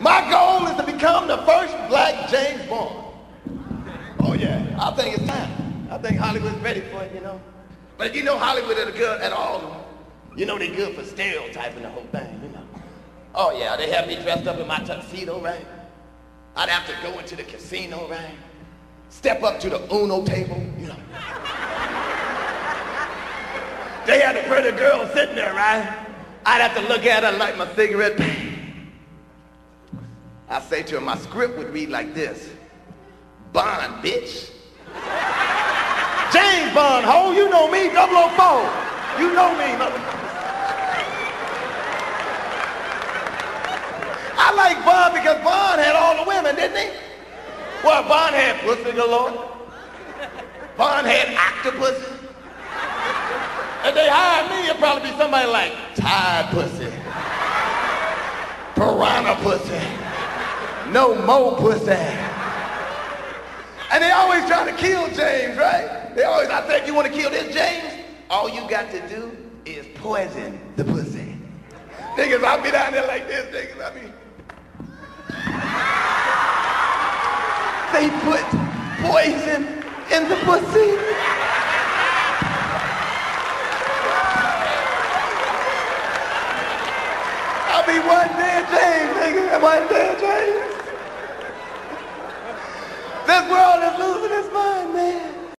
My goal is to become the first black James Bond. Oh yeah, I think it's time. I think Hollywood's ready for it, you know. But you know Hollywood are good at all. You know they're good for stereotyping the whole thing, you know. Oh yeah, they have me dressed up in my tuxedo, right? I'd have to go into the casino, right? Step up to the Uno table, you know. they had a pretty girl sitting there, right? I'd have to look at her like my cigarette. I say to him, my script would read like this. Bond, bitch. James Bond, ho, you know me, 004. You know me. I like Bond because Bond had all the women, didn't he? Well, Bond had pussy galore. Bond had Octopussy. If they hired me, it'd probably be somebody like Tide Pussy, Piranha Pussy, No Mo Pussy. And they always trying to kill James, right? They always, I think, you want to kill this James? All you got to do is poison the pussy. Niggas, I'll be down there like this, niggas, I be... They put poison in the pussy. I'll be one dead James, nigga. One dead James. This world is